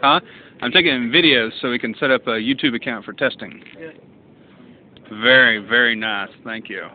Huh? I'm taking videos so we can set up a YouTube account for testing. Very, very nice. Thank you.